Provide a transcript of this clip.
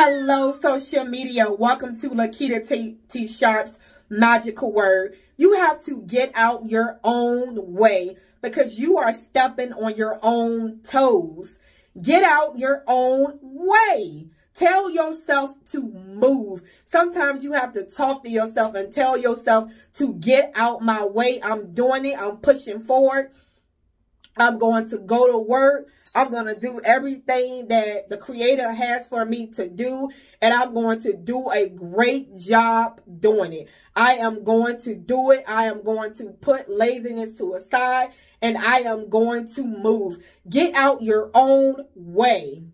Hello, social media. Welcome to Lakita T, T Sharpe's magical word. You have to get out your own way because you are stepping on your own toes. Get out your own way. Tell yourself to move. Sometimes you have to talk to yourself and tell yourself to get out my way. I'm doing it. I'm pushing forward. I'm going to go to work. I'm going to do everything that the creator has for me to do. And I'm going to do a great job doing it. I am going to do it. I am going to put laziness to a side and I am going to move. Get out your own way.